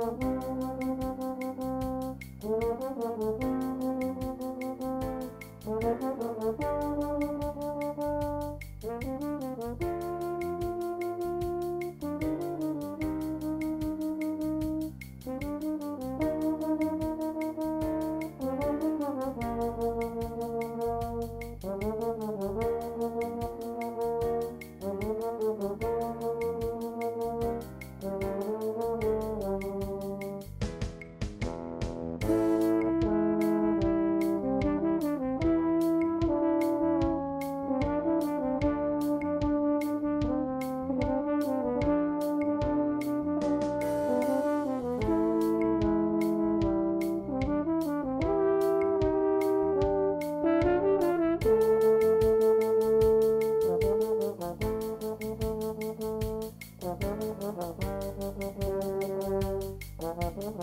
Mm-hmm.